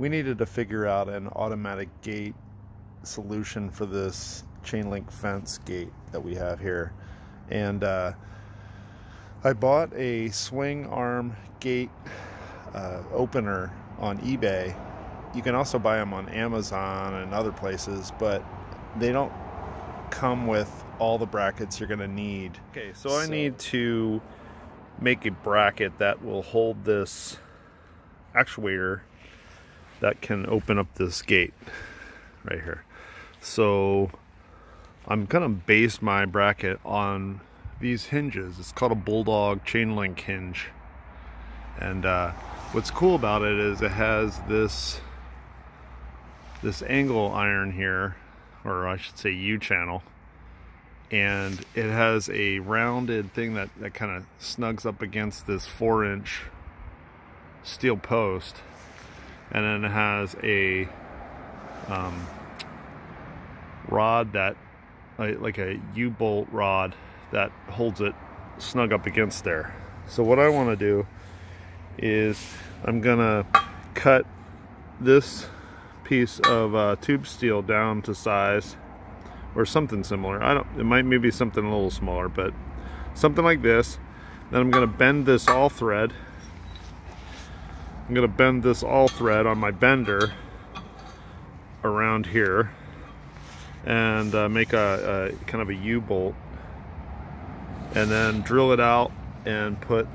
we needed to figure out an automatic gate solution for this chain link fence gate that we have here. And uh, I bought a swing arm gate uh, opener on eBay. You can also buy them on Amazon and other places, but they don't come with all the brackets you're going to need. Okay, so, so I need to make a bracket that will hold this actuator that can open up this gate right here. So I'm gonna base my bracket on these hinges. It's called a Bulldog chain link hinge. And uh, what's cool about it is it has this this angle iron here, or I should say U channel, and it has a rounded thing that, that kind of snugs up against this four inch steel post and then it has a um, rod that like a U-bolt rod that holds it snug up against there. So what I want to do is I'm gonna cut this piece of uh, tube steel down to size or something similar. I don't it might maybe something a little smaller but something like this. Then I'm gonna bend this all thread I'm gonna bend this all thread on my bender around here and uh, make a, a, kind of a U-bolt and then drill it out and put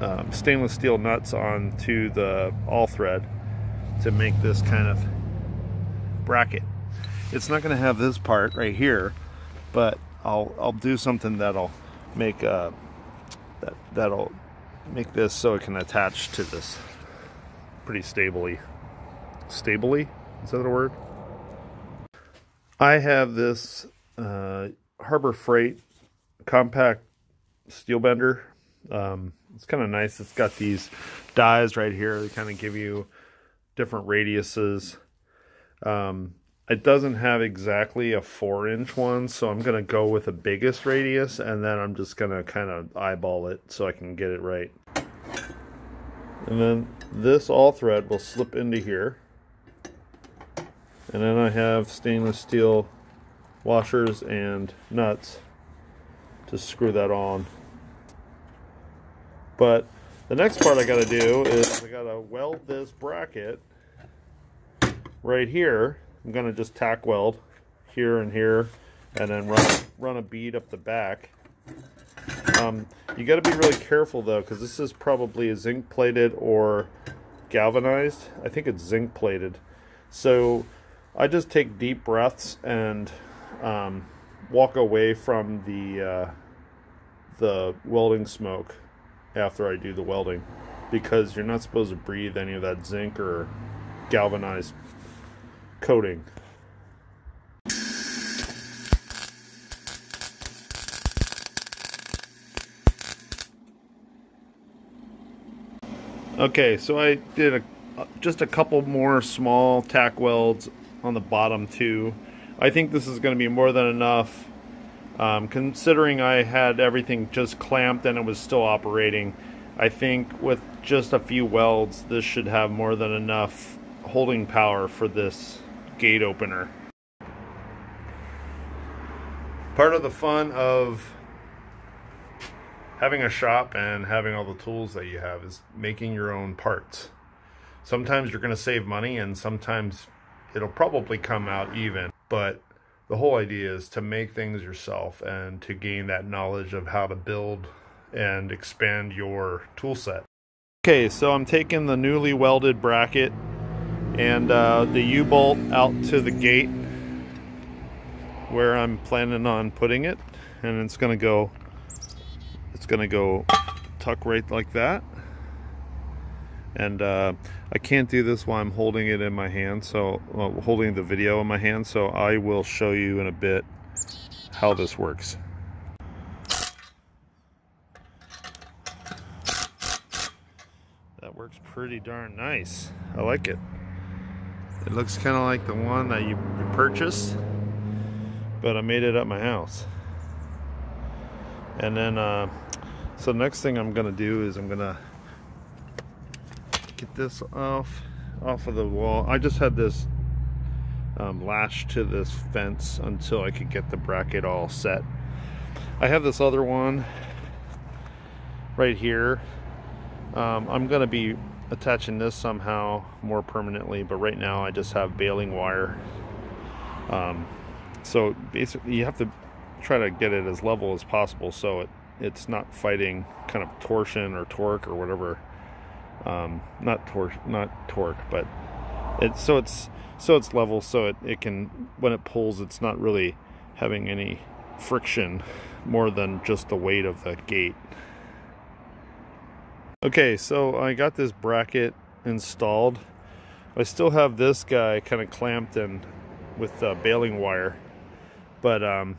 um, stainless steel nuts onto the all thread to make this kind of bracket. It's not going to have this part right here, but I'll I'll do something that'll make uh, that that'll make this so it can attach to this pretty stably. Stably? Is that a word? I have this uh, Harbor Freight compact steel bender. Um, it's kind of nice. It's got these dies right here. They kind of give you different radiuses. Um, it doesn't have exactly a four inch one, so I'm going to go with the biggest radius and then I'm just going to kind of eyeball it so I can get it right. And then this all thread will slip into here. And then I have stainless steel washers and nuts to screw that on. But the next part I got to do is I got to weld this bracket right here I'm to just tack weld here and here and then run, run a bead up the back. Um, you got to be really careful though because this is probably a zinc plated or galvanized. I think it's zinc plated. So I just take deep breaths and um, walk away from the uh, the welding smoke after I do the welding because you're not supposed to breathe any of that zinc or galvanized coating. Okay, so I did a just a couple more small tack welds on the bottom too. I think this is going to be more than enough. Um, considering I had everything just clamped and it was still operating, I think with just a few welds, this should have more than enough holding power for this gate opener. Part of the fun of having a shop and having all the tools that you have is making your own parts. Sometimes you're going to save money and sometimes it'll probably come out even, but the whole idea is to make things yourself and to gain that knowledge of how to build and expand your tool set. Okay, so I'm taking the newly welded bracket and uh, the U-bolt out to the gate where I'm planning on putting it and it's gonna go it's gonna go tuck right like that. And uh, I can't do this while I'm holding it in my hand so well, holding the video in my hand so I will show you in a bit how this works. That works pretty darn nice. I like it. It looks kind of like the one that you purchased, but I made it at my house. And then, uh, so next thing I'm gonna do is I'm gonna get this off off of the wall. I just had this um, lashed to this fence until I could get the bracket all set. I have this other one right here. Um, I'm to be attaching this somehow more permanently, but right now I just have baling wire. Um, so basically you have to try to get it as level as possible so it, it's not fighting kind of torsion or torque or whatever. Um, not torque, not torque, but it's so it's so it's level so it, it can when it pulls it's not really having any friction more than just the weight of the gate okay so I got this bracket installed I still have this guy kind of clamped in with the baling wire but um,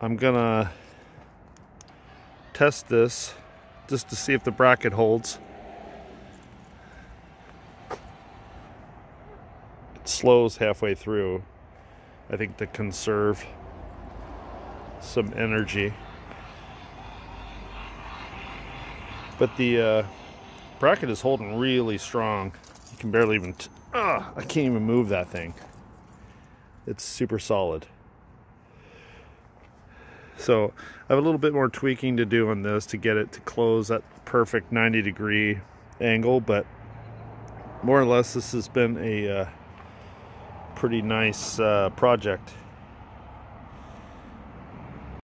I'm gonna test this just to see if the bracket holds It slows halfway through. I think to conserve some energy. But the uh, bracket is holding really strong. You can barely even, uh, I can't even move that thing. It's super solid. So I have a little bit more tweaking to do on this to get it to close at perfect 90 degree angle, but more or less this has been a uh, pretty nice uh, project.